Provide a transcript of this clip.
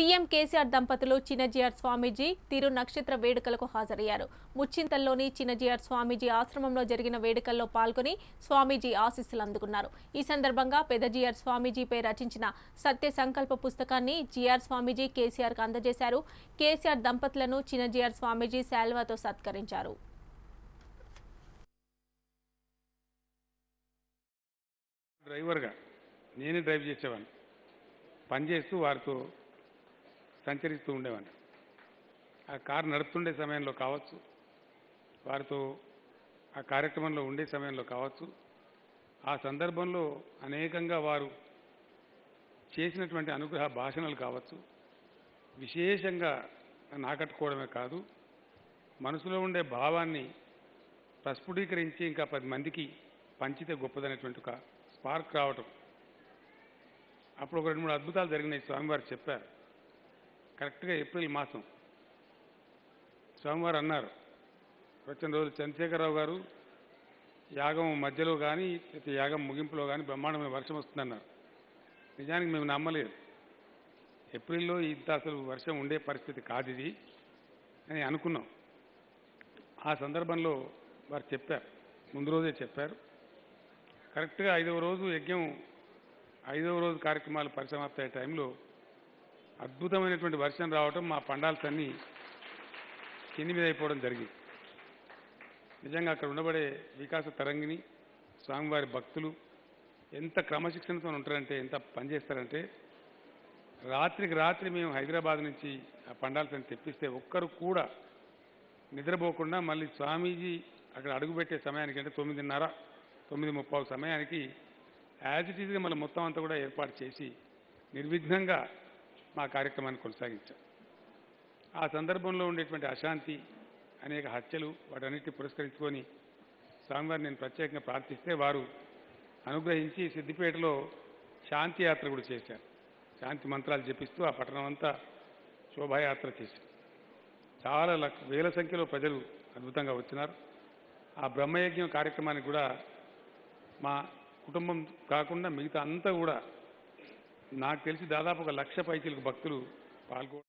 CM KCR దంపతులు చిన్నజీఆర్ స్వామీజీ తిరు నక్షత్ర వేడుకలకు హాజరయ్యారు. ముచ్చింతల్లోని చిన్నజీఆర్ స్వామీజీ ఆశ్రమంలో జరిగిన వేడుకల్లో పాల్గొని స్వామీజీ ఆశీస్సులు అందుకున్నారు. ఈ సందర్భంగా పెదజీఆర్ స్వామీజీపై రచించిన సత్య సంకల్ప పుస్తకాన్ని జీఆర్ స్వామీజీ కేసీఆర్కు అందజేశారు. కేసీఆర్ దంపతులను చిన్నజీఆర్ స్వామీజీ శాల్వాతో సత్కరించారు. డ్రైవర్గా నేనే డ్రైవ్ చేసేవాడిని. పనిచేస్తూ వారితో సంచరిస్తూ ఉండేవాడిని. ఆ కారు నడుపుతుండే సమయంలో కావచ్చు వారితో ఆ కార్యక్రమంలో ఉండే సమయంలో కావచ్చు ఆ సందర్భంలో అనేకంగా వారు చేసినటువంటి అనుగ్రహ భాషణలు కావచ్చు విశేషంగా నాకట్టుకోవడమే కాదు మనసులో ఉండే భావాన్ని ప్రస్ఫుటీకరించి ఇంకా పది మందికి పంచితే గొప్పదనేటువంటి ఒక స్పార్క్ రావటం. అప్పుడు ఒక రెండు మూడు అద్భుతాలు జరిగినాయి స్వామివారు చెప్పారు. కరెక్ట్గా ఏప్రిల్ మాసం. స్వామివారు అన్నారు వచ్చిన రోజు చంద్రశేఖరరావు గారు యాగం మధ్యలో కానీ లేకపోతే యాగం ముగింపులో కానీ బ్రహ్మాండమైన వర్షం వస్తుందన్నారు. నిజానికి మేము నమ్మలేదు. ఏప్రిల్లో ఇంత అసలు వర్షం ఉండే పరిస్థితి కాదు ఇది అని అనుకున్నాం. ఆ సందర్భంలో వారు చెప్పారు ముందు రోజే చెప్పారు. కరెక్ట్గా ఐదవ రోజు యజ్ఞం ఐదవ రోజు కార్యక్రమాలు పరిసమాప్త అయ్యే టైంలో అద్భుతమైనటువంటి వర్షం రావటం మా పండాల్స్ అన్నీ కింది మీద అయిపోవడం జరిగింది. నిజంగా అక్కడ ఉండబడే వికాస తరంగిణి స్వామివారి భక్తులు ఎంత క్రమశిక్షణతో ఉంటారంటే ఎంత పనిచేస్తారంటే రాత్రికి రాత్రి మేము హైదరాబాద్ నుంచి ఆ పండాల్సిన తెప్పిస్తే ఒక్కరు కూడా నిద్రపోకుండా మళ్ళీ స్వామీజీ అక్కడ అడుగుపెట్టే సమయానికి అంటే తొమ్మిదిన్నర తొమ్మిది ముప్పావు సమయానికి యాజ్ ఇట్ ఈజ్గా మళ్ళీ మొత్తం అంతా కూడా ఏర్పాటు చేసి నిర్విఘ్నంగా మా కార్యక్రమాన్ని కొనసాగించాం. ఆ సందర్భంలో ఉండేటువంటి అశాంతి అనేక హత్యలు వాటన్నిటిని పురస్కరించుకొని స్వామివారిని నేను ప్రత్యేకంగా ప్రార్థిస్తే వారు అనుగ్రహించి సిద్దిపేటలో శాంతి యాత్ర కూడా చేశారు. శాంతి మంత్రాలు జపిస్తూ ఆ పట్టణం అంతా శోభాయాత్ర చేశారు. చాలా లక్ష వేల సంఖ్యలో ప్రజలు అద్భుతంగా వచ్చినారు. ఆ బ్రహ్మయజ్ఞం కార్యక్రమానికి కూడా మా కుటుంబం కాకుండా మిగతా అంతా కూడా నాకు తెలిసి దాదాపు ఒక లక్ష పైచీలకు భక్తులు పాల్గొ